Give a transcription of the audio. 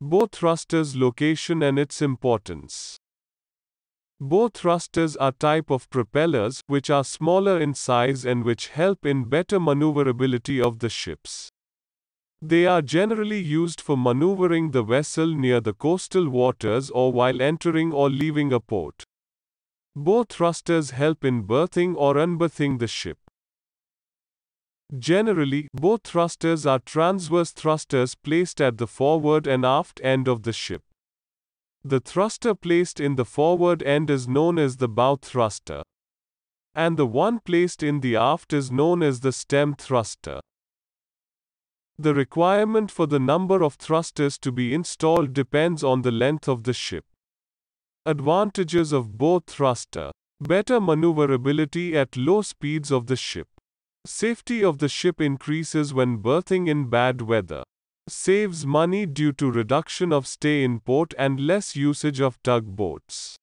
Bow thrusters location and its importance. Bow thrusters are type of propellers which are smaller in size and which help in better maneuverability of the ships. They are generally used for maneuvering the vessel near the coastal waters or while entering or leaving a port. Bow thrusters help in berthing or unberthing the ship. Generally, bow thrusters are transverse thrusters placed at the forward and aft end of the ship. The thruster placed in the forward end is known as the bow thruster. And the one placed in the aft is known as the stern thruster. The requirement for the number of thrusters to be installed depends on the length of the ship. Advantages of bow thruster better maneuverability at low speeds of the ship. Safety of the ship increases when berthing in bad weather. Saves money due to reduction of stay in port and less usage of tugboats.